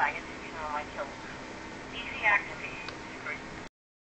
site is the funeral my children. DC activated.